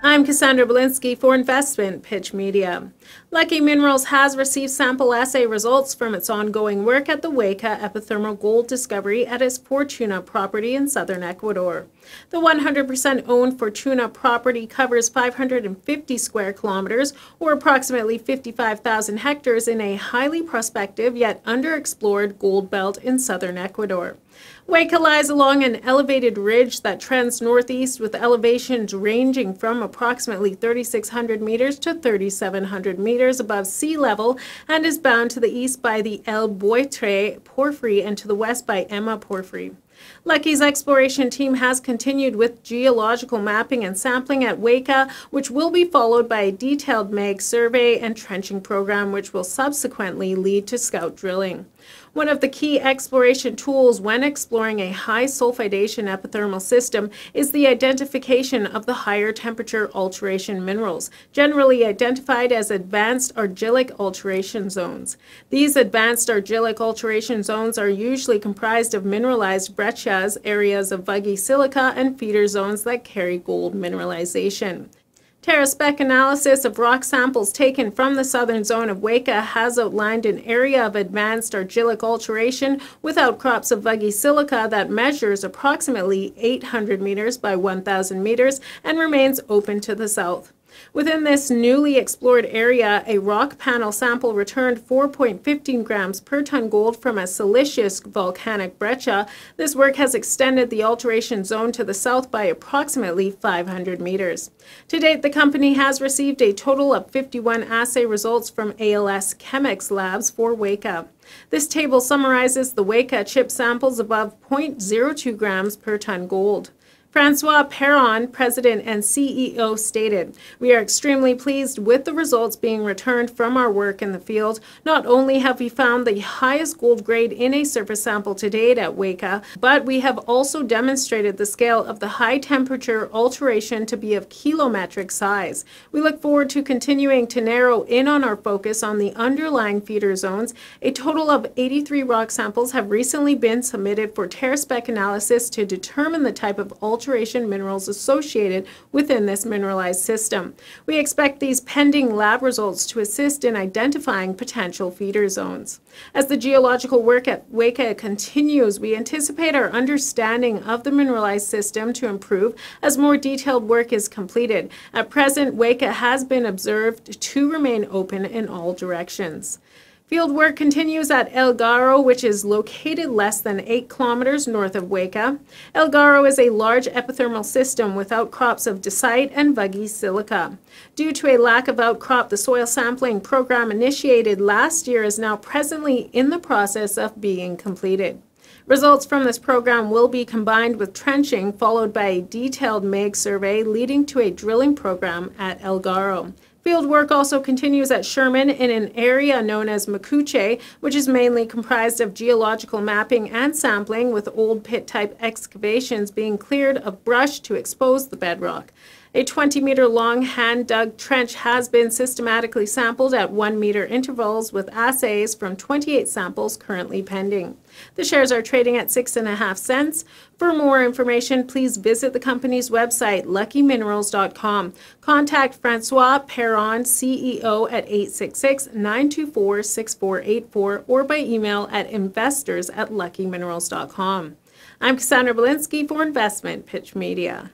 I'm Cassandra Belinsky for Investment Pitch Media. Lucky Minerals has received sample assay results from its ongoing work at the Wayka epithermal gold discovery at its Fortuna property in southern Ecuador. The 100% owned Fortuna property covers 550 square kilometers, or approximately 55,000 hectares, in a highly prospective yet underexplored gold belt in southern Ecuador. Wayka lies along an elevated ridge that trends northeast with elevations ranging from approximately 3,600 meters to 3,700 meters above sea level and is bound to the east by the El Buitre porphyry and to the west by Emma porphyry. Lucky's exploration team has continued with geological mapping and sampling at Wayka, which will be followed by a detailed mag survey and trenching program, which will subsequently lead to scout drilling. One of the key exploration tools when exploring a high sulfidation epithermal system is the identification of the higher temperature alteration minerals, generally identified as advanced argillic alteration zones. These advanced argillic alteration zones are usually comprised of mineralized breccias, areas of vuggy silica, and feeder zones that carry gold mineralization. TerraSpec analysis of rock samples taken from the southern zone of Wayka has outlined an area of advanced argillic alteration with outcrops of vuggy silica that measures approximately 800 meters by 1,000 meters and remains open to the south. Within this newly explored area, a rock panel sample returned 4.15 grams per ton gold from a siliceous volcanic breccia. This work has extended the alteration zone to the south by approximately 500 meters. To date, the company has received a total of 51 assay results from ALS Chemex labs for Wayka. This table summarizes the Wayka chip samples above 0.02 grams per ton gold. Francois Perron, president and CEO, stated, We are extremely pleased with the results being returned from our work in the field. Not only have we found the highest gold grade in a surface sample to date at Wayka, but we have also demonstrated the scale of the high temperature alteration to be of kilometric size. We look forward to continuing to narrow in on our focus on the underlying feeder zones. A total of 83 rock samples have recently been submitted for TerraSpec analysis to determine the type of alteration alteration minerals associated within this mineralized system. We expect these pending lab results to assist in identifying potential feeder zones. As the geological work at Wayka continues, we anticipate our understanding of the mineralized system to improve as more detailed work is completed. At present, Wayka has been observed to remain open in all directions. Field work continues at El Garo, which is located less than 8 kilometers north of Wayka. El Garo is a large epithermal system with outcrops of dacite and vuggy silica. Due to a lack of outcrop, the soil sampling program initiated last year is now presently in the process of being completed. Results from this program will be combined with trenching, followed by a detailed MAG survey leading to a drilling program at El Garo. Field work also continues at Sherman in an area known as Macuche, which is mainly comprised of geological mapping and sampling, with old pit type excavations being cleared of brush to expose the bedrock. A 20 meter long hand dug trench has been systematically sampled at 1 meter intervals with assays from 28 samples currently pending. The shares are trading at 6.5 cents. For more information, please visit the company's website, luckyminerals.com. Contact Francois Perron, CEO, at 866 924 6484 or by email at investors at luckyminerals.com. I'm Cassandra Belinsky for Investment Pitch Media.